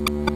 you